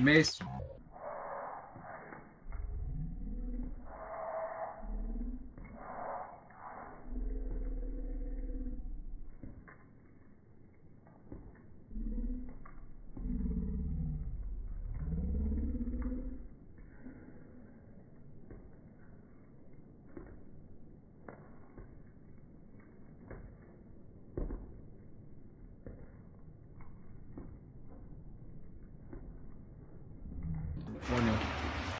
Mês